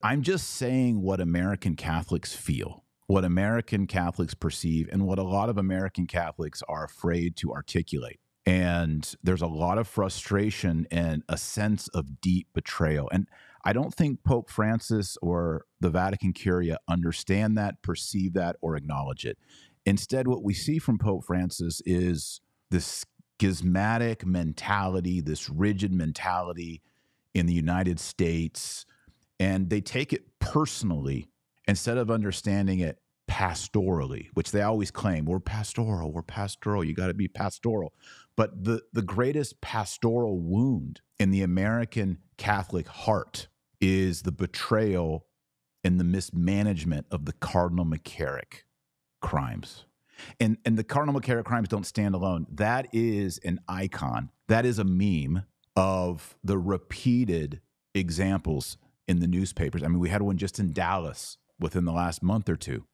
I'm just saying what American Catholics feel, what American Catholics perceive, and what a lot of American Catholics are afraid to articulate. And there's a lot of frustration and a sense of deep betrayal. And I don't think Pope Francis or the Vatican Curia understand that, perceive that, or acknowledge it. Instead, what we see from Pope Francis is this schismatic mentality, this rigid mentality in the United States, and they take it personally instead of understanding it pastorally, which they always claim we're pastoral, we're pastoral, you got to be pastoral. But the, the greatest pastoral wound in the American Catholic heart is the betrayal and the mismanagement of the Cardinal McCarrick crimes. And, and the Cardinal McCarrick crimes don't stand alone. That is an icon. That is a meme of the repeated examples in the newspapers. I mean, we had one just in Dallas within the last month or two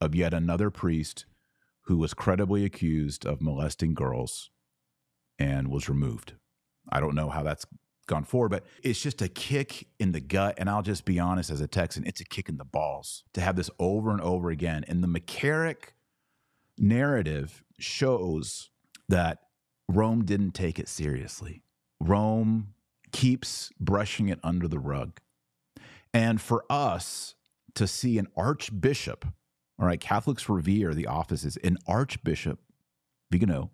of yet another priest who was credibly accused of molesting girls and was removed. I don't know how that's gone forward, but it's just a kick in the gut. And I'll just be honest as a Texan, it's a kick in the balls to have this over and over again. And the McCarrick narrative shows that Rome didn't take it seriously. Rome keeps brushing it under the rug. And for us to see an archbishop, all right, Catholics revere the offices, an archbishop, Vigano,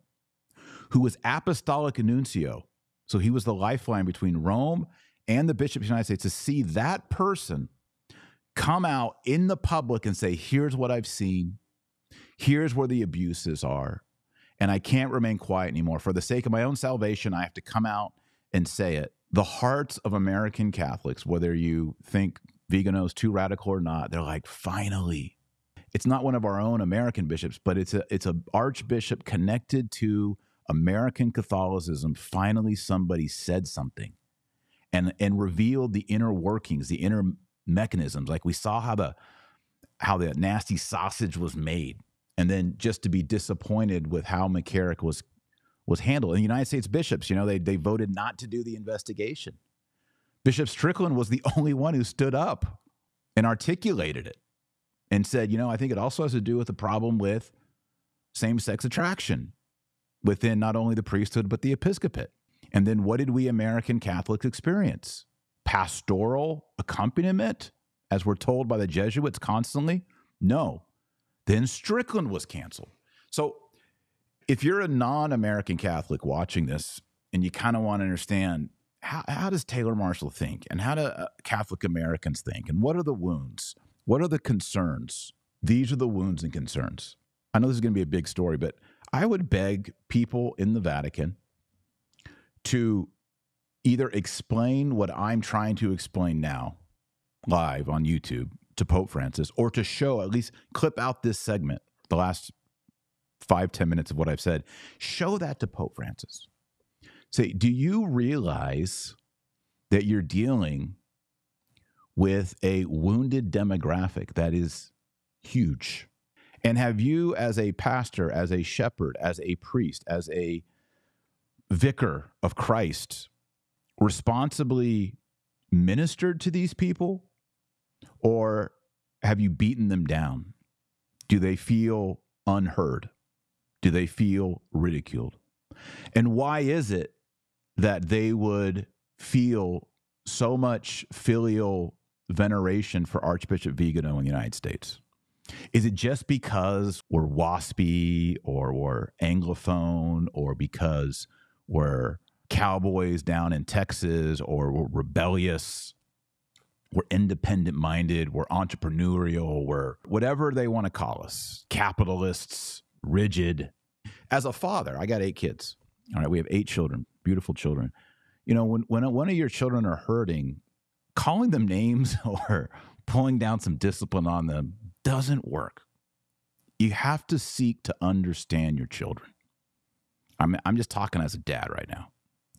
who was apostolic nuncio. So he was the lifeline between Rome and the bishops of the United States to see that person come out in the public and say, here's what I've seen. Here's where the abuses are. And I can't remain quiet anymore. For the sake of my own salvation, I have to come out and say it. The hearts of American Catholics, whether you think Vigano's too radical or not, they're like, finally. It's not one of our own American bishops, but it's a it's an archbishop connected to American Catholicism. Finally, somebody said something and and revealed the inner workings, the inner mechanisms. Like we saw how the how the nasty sausage was made and then just to be disappointed with how McCarrick was was handled. And the United States bishops, you know, they they voted not to do the investigation. Bishop Strickland was the only one who stood up and articulated it and said, you know, I think it also has to do with the problem with same-sex attraction within not only the priesthood but the episcopate. And then what did we American Catholics experience? Pastoral accompaniment, as we're told by the Jesuits constantly? No. Then Strickland was canceled. So if you're a non American Catholic watching this and you kind of want to understand how, how does Taylor Marshall think and how do uh, Catholic Americans think and what are the wounds? What are the concerns? These are the wounds and concerns. I know this is going to be a big story, but I would beg people in the Vatican to either explain what I'm trying to explain now live on YouTube to Pope Francis or to show at least clip out this segment, the last five ten minutes of what I've said, show that to Pope Francis. Say, do you realize that you're dealing with a wounded demographic that is huge? And have you, as a pastor, as a shepherd, as a priest, as a vicar of Christ, responsibly ministered to these people or have you beaten them down? Do they feel unheard? Do they feel ridiculed? And why is it that they would feel so much filial veneration for Archbishop Vigano in the United States? Is it just because we're waspy or we're Anglophone or because we're cowboys down in Texas or we're rebellious we're independent minded, we're entrepreneurial, we're whatever they want to call us, capitalists, rigid. As a father, I got eight kids. All right, we have eight children, beautiful children. You know, when when one of your children are hurting, calling them names or pulling down some discipline on them doesn't work. You have to seek to understand your children. I'm I'm just talking as a dad right now.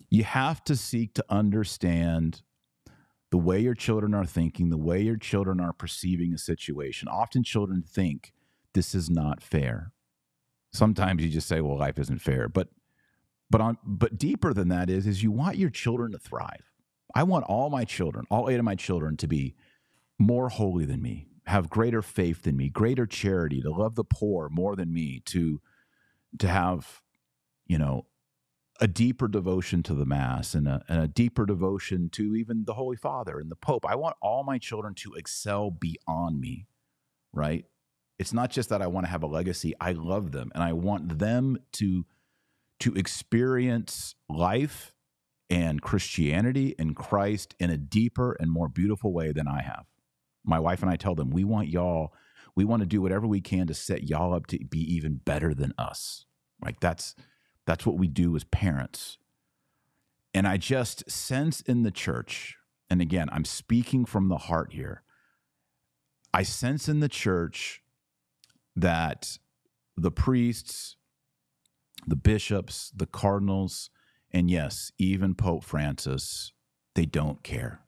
You have to seek to understand the way your children are thinking, the way your children are perceiving a situation. Often children think this is not fair. Sometimes you just say, well, life isn't fair. But but on but deeper than that is is you want your children to thrive. I want all my children, all eight of my children to be more holy than me, have greater faith than me, greater charity, to love the poor more than me, to to have, you know, a deeper devotion to the Mass and a, and a deeper devotion to even the Holy Father and the Pope. I want all my children to excel beyond me, right? It's not just that I want to have a legacy. I love them and I want them to to experience life and Christianity and Christ in a deeper and more beautiful way than I have. My wife and I tell them, we want y'all, we want to do whatever we can to set y'all up to be even better than us. Like that's that's what we do as parents. And I just sense in the church, and again, I'm speaking from the heart here. I sense in the church that the priests, the bishops, the cardinals, and yes, even Pope Francis, they don't care.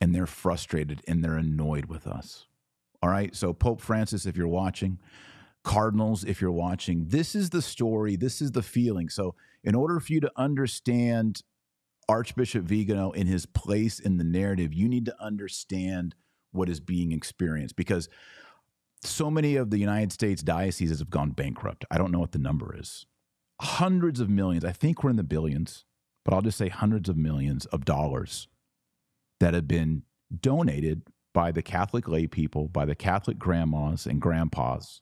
And they're frustrated and they're annoyed with us. All right. So, Pope Francis, if you're watching, Cardinals, if you're watching, this is the story, this is the feeling. So, in order for you to understand Archbishop Vigano in his place in the narrative, you need to understand what is being experienced because so many of the United States dioceses have gone bankrupt. I don't know what the number is. Hundreds of millions, I think we're in the billions, but I'll just say hundreds of millions of dollars that have been donated by the Catholic lay people, by the Catholic grandmas and grandpas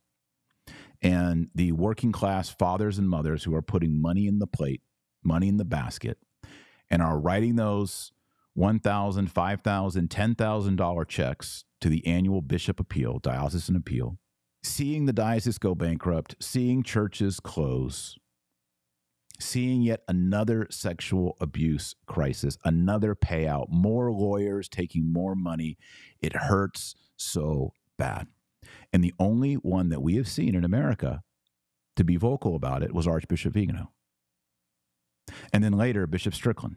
and the working class fathers and mothers who are putting money in the plate, money in the basket, and are writing those $1,000, $5,000, $10,000 checks to the annual bishop appeal, diocesan appeal, seeing the diocese go bankrupt, seeing churches close, seeing yet another sexual abuse crisis, another payout, more lawyers taking more money. It hurts so bad. And the only one that we have seen in America to be vocal about it was Archbishop Vigano. And then later, Bishop Strickland.